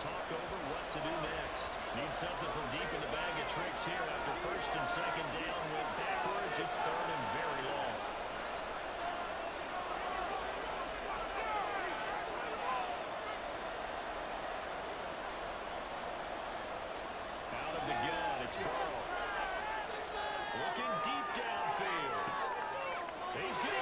talk over what to do next. Need something from deep in the bag of tricks here after first and second down. Went backwards. It's third and very long. Out of the gun, it's Burrow. Looking deep downfield. He's good.